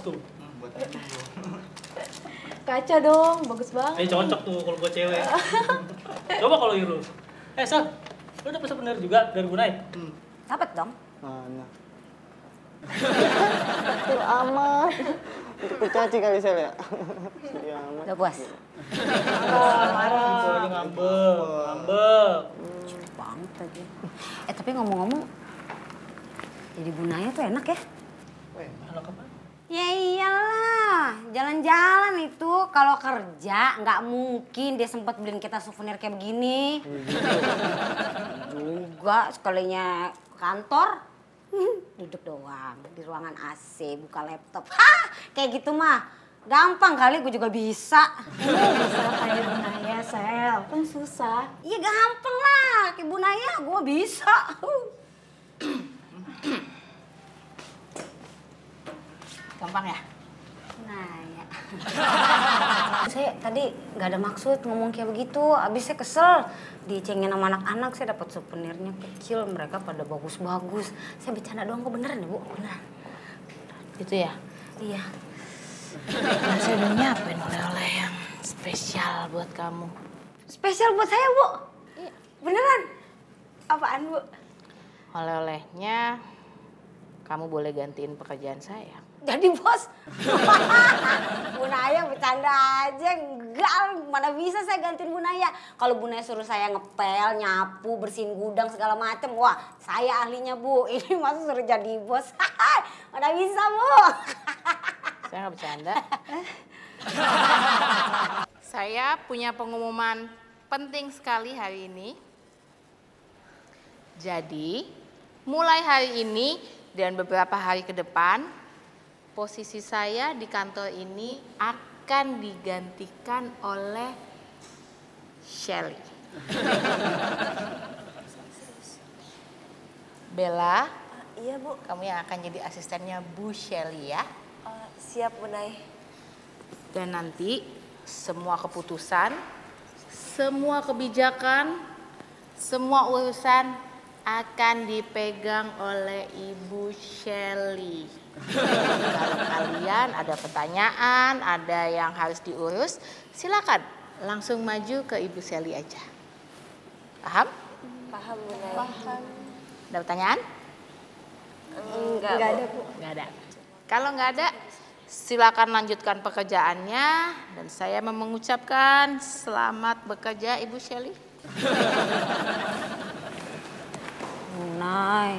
tuh. Buat Bu? Kaca dong, bagus banget. Ini cocok tuh kalau buat cewek. Coba kalau Irul. Eh, Sal. Lu dapet souvenir juga dari Bunai? Hmm. Dapat dong. Mana? Kecil amat. Untuk kurcaci kali saya ya. Sedih amat. Udah puas. Marah. Aja ngambek. Ngambek. Cukup banget aja. Eh tapi ngomong-ngomong, jadi bunaya tuh enak ya? Anak apa? Ya iyalah, jalan-jalan itu kalau kerja nggak mungkin dia sempat beliin kita souvenir kayak begini. Juga sekalinya ke kantor, duduk doang di ruangan AC, buka laptop. Hah, kayak gitu mah gampang kali gue juga bisa. Bisa kayak Bunaya, Sel. Kan susah. Iya gampang lah, kayak Bunaya gue bisa. Gampang ya? Nah ya. saya tadi nggak ada maksud ngomong kayak begitu. Abis saya kesel dicengin sama anak-anak. Saya dapat souvenirnya kecil. Mereka pada bagus-bagus. Saya bercanda doang kok beneran ya bu? Beneran. Gitu ya? Iya. Dan saya udah nyiapin oleh-oleh yang spesial buat kamu. Spesial buat saya bu. Beneran. Apaan bu? Oleh-olehnya kamu boleh gantiin pekerjaan saya. Jadi bos. Bu Naya bercanda aja. Enggak, mana bisa saya gantiin Bu Naya. Kalau Bu Naya suruh saya ngepel, nyapu, bersihin gudang segala macem. Wah, saya ahlinya Bu. Ini masa suruh jadi bos. mana bisa Bu. Saya nggak bercanda. saya punya pengumuman penting sekali hari ini. Jadi, mulai hari ini dan beberapa hari ke depan, posisi saya di kantor ini akan digantikan oleh Shelly. Bella, Iya Bu, kamu yang akan jadi asistennya Bu Shelly ya. Eh, siap Bu Nay. Dan nanti semua keputusan, semua kebijakan, semua urusan akan dipegang oleh Ibu Shelly. Kalau kalian ada pertanyaan, ada yang harus diurus, silakan langsung maju ke Ibu Shelly aja. Paham? Paham Bu Nay. Ada pertanyaan? Enggak, Nggak Bu. ada, Bu. Nggak ada. Kalau nggak ada, silakan lanjutkan pekerjaannya dan saya mau mengucapkan selamat bekerja Ibu Shelly. Bunay,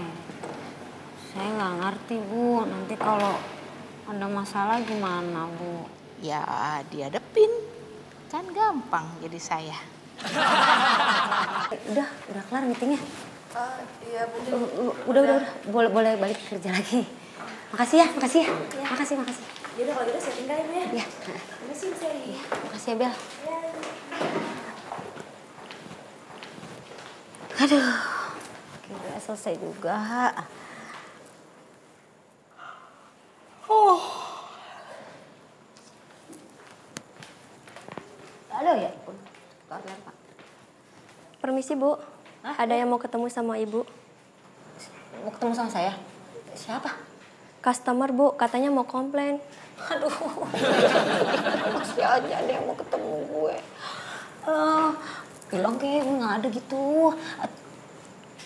saya nggak ngerti Bu. Nanti kalau ada masalah gimana Bu? Ya dihadepin, kan gampang jadi saya. Udah, udah kelar meetingnya. Eh, iya Bu. Uh, uh, udah, udah, udah. Boleh, boleh balik kerja lagi. Makasih ya, makasih ya. Makasih, makasih. Yaudah kalau gitu saya tinggalin ya. Iya, Terima kasih Bu Sally. iya. Makasih ya, Bel. Aduh, selesai juga. Oh. Aduh ya. Kalian, Pak. Permisi, Bu. Ada yang mau ketemu sama Ibu. Mau ketemu sama saya? Siapa? Customer, Bu. Katanya mau komplain. Aduh, masih aja ada yang mau ketemu gue. Eh, bilang kayak nggak ada gitu.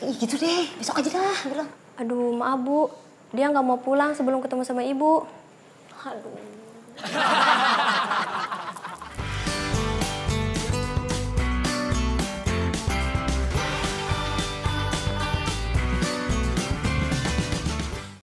Ih, gitu deh, besok aja dah, bilang. Aduh, maaf, Bu. Dia nggak mau pulang sebelum ketemu sama Ibu. Aduh.